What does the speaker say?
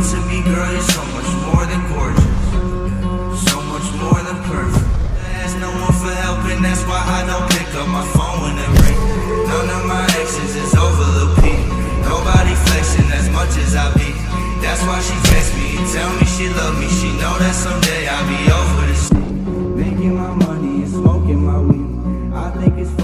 to me, girl, you're so much more than gorgeous. So much more than perfect. I ask no one for help, and that's why I don't pick up my phone when it rings. None of my exes is over Lil Peep. Nobody flexing as much as I be. That's why she texts me and tell me she love me. She know that someday I'll be over this. Making my money and smoking my weed. I think it's